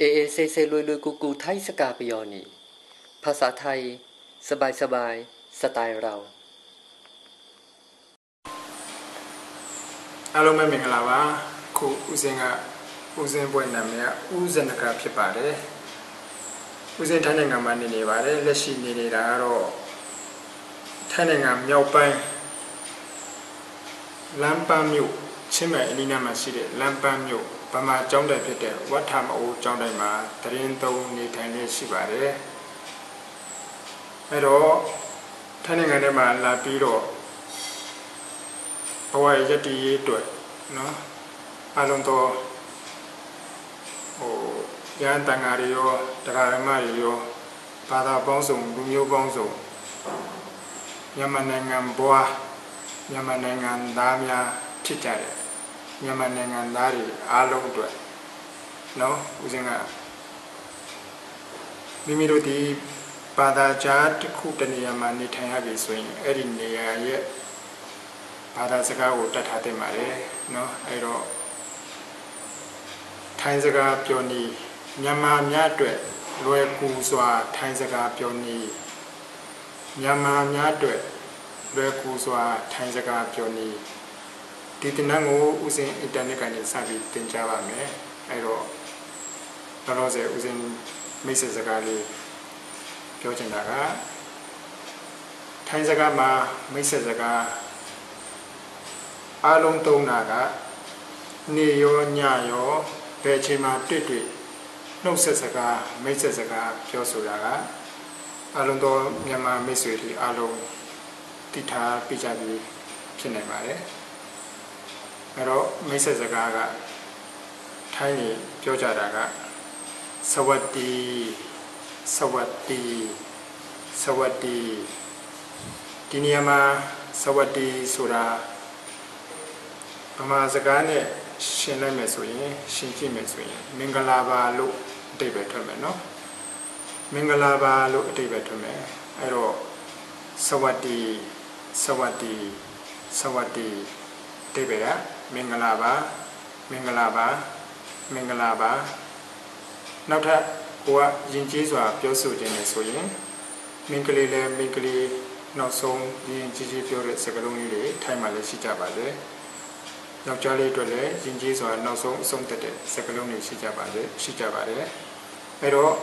အေးအေးဆေးဆေးလွယ်လွယ်ကူကူထိုင်းစကားပြောနေภาษาไทยสบายสบายสไตล์เรา အားလုံးပဲမင်္ဂလာပါခုဦးစင်ကဦးစင်ပွဲနာမည်ကဦးဇနကဖြစ်ပါတယ်ဦးစင်ထိုင်းနိုင်ငံမှာနေနေပါတယ်လက်ရှိနေနေတာကတော့ထိုင်းနိုင်ငံမြောက်ပိုင်းလမ်ပန်းမြို့ချင်းမဲ့အနီးနားမှာရှိတဲ့လမ်ပန်းမြို့ ဗမာကျောင်းတိုင်ဖြစ်တဲ့ဝတ်ထမအိုးကျောင်းတိုင်မှာတရင်သုံးနေထိုင်နေရှိပါတယ်အဲတော့ထိုင်းနိုင်ငံထဲမှာလာပြီးတော့ဘဝရည်တည်ရေးအတွက်နော်အလုံးတော့ဟိုရန်တန်ဃာတွေရောတရားဓမ္မတွေရောဘာသာပေါင်းစုံလူမျိုးပေါင်းစုံမြန်မာနိုင်ငံဘွားမြန်မာနိုင်ငံသားများဖြစ်ကြတယ် မြန်မာနိုင်ငံသားတွေအားလုံးအတွက်နော်ဦးစင်ကမိမိတို့ဒီဘာသာကြားတစ်ခုတနေရာမှာနေထိုင်ရပြီဆိုရင်အဲ့ဒီနေရာရဲ့ဘာသာစကားကိုတတ်ထားတင်ပါတယ်နော်အဲ့တော့ထိုင်းစကားပြောနေမြန်မာများအတွက်လွယ်ကူစွာထိုင်းစကားပြောနေမြန်မာများအတွက်လွယ်ကူစွာထိုင်းစကားပြောနေ ဒီတင်နန်းကိုဥစဉ်အင်တာနက်ကနေစပြီးသင်ကြားပါမယ်အဲ့တော့တော်တော်စေဥစဉ်မိတ်ဆက်စကားလေးပြောချင်တာကထိုင်းစကားမှာမိတ်ဆက်စကားအားလုံးသုံးတာကနေရောညရောဘယ်အချိန်မှာတွေ့တွေ့နှုတ်ဆက်စကားမိတ်ဆက်စကားပြောဆိုတာကအလုံးသောမြန်မာမိတ်ဆွေတွေအားလုံးတည်ထားပြကြပြီးဖြစ်နေပါတယ် အဲ့တော့မိတ်ဆက်စကားကထိုင်းကြီးပြောကြတာကစဝတ္တီစဝတ္တီစဝတ္တီဒီနေရာမှာစဝတ္တီဆိုတာဗမာစကားနဲ့ရှင်းလိုက်မယ်ဆိုရင်ရှင်းကြည့်မယ်ဆိုရင်မင်္ဂလာပါလို့အတိတ်ပဲထွက်မယ်နော်မင်္ဂလာပါလို့အတိတ်ပဲထွက်မယ်အဲ့တော့စဝတ္တီစဝတ္တီစဝတ္တီအတိတ်ပဲက မင်္ဂလာပါမင်္ဂလာပါမင်္ဂလာပါနောက်ထပ်ကိုကယဉ်ကျေးစွာပြောဆိုခြင်းနဲ့ဆိုရင်မင်္ဂလေးလည်းမင်္ဂလေးနောက်ဆုံးယဉ်ကျေးကျေးပြောတဲ့စကားလုံးလေးတွေထိုင်မှလည်းရှိကြပါလေယောက်ျားလေးအတွက်လည်းယဉ်ကျေးစွာနောက်ဆုံးအဆုံးသက်တဲ့စကားလုံးတွေရှိကြပါလေရှိကြပါတယ်အဲတော့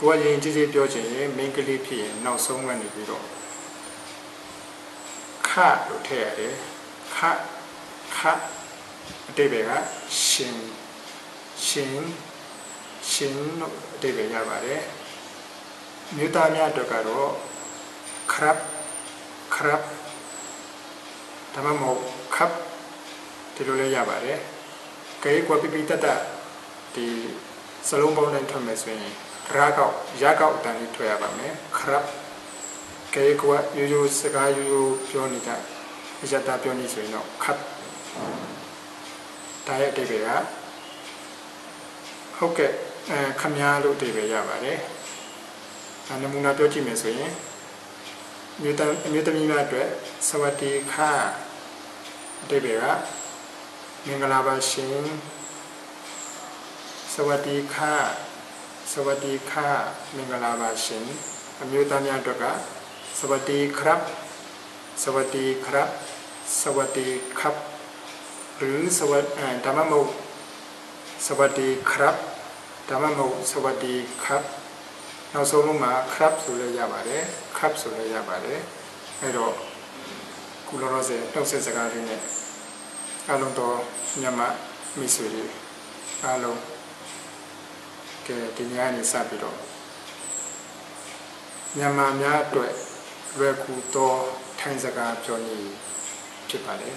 ကိုကယဉ်ကျေးကျေးပြောချင်ရင်မင်္ဂလေးဖြစ်ရင်နောက်ဆုံးကနေပြီးတော့ခလို့ထည့်ရတယ်ခ ခအတိပ္ပယ်ကရှင်ရှင်ရှင်လို့အတိပ္ပယ်ရပါတယ်မြို့သားများအတွက်ကတော့ခရပ်ခရပ်ဒါမှမဟုတ်ခပ်ဒီလိုလေးရပါတယ်။ကေကွာပိပိတတဒီစလုံးပေါင်းတိုင်းထွက်မယ်ဆိုရင်ရာကောက်ရကောက်အတန်လေးထွက်ရပါမယ်။ခရပ်ကေကွာယူယူစကားယူယူပြောနေကြရတပြောနေဆိုရင်တော့ခပ် ဒါရဲ့အတိပ္ပယ်ကဟုတ်ကဲ့အဲခမားလို့အတိပ္ပယ်ရပါတယ်ဒါနမူနာပြောကြည့်မယ်ဆိုရင်မြူတအမြူတမီများအတွက်သဝတိခအတိပ္ပယ်ကမင်္ဂလာပါရှင်သဝတိခသဝတိခမင်္ဂလာပါရှင်အမျိုးသားများအတွက်ကသဝတိခရပ်သဝတိခရပ်သဝတိခပ် หรือสวัสดีဓม္မမုတ်สวัสดีครับဓမ္မမုတ်สวัสดีครับနောက်ဆုံးလုံးမှာ crab ဆိုလည်းရပါတယ် crab ဆိုလည်းရပါတယ်အဲ့တော့ကုလောရောစေနှုတ်ဆက်စကားလေးနဲ့အလုံးတော်မြန်မာမိတ်ဆွေတွေအားလုံးကဲဒီညနေစပြီးတော့မြန်မာများအတွက်လွယ်ကူသောထိုင်စကားပြောနေဖြစ်ပါတယ်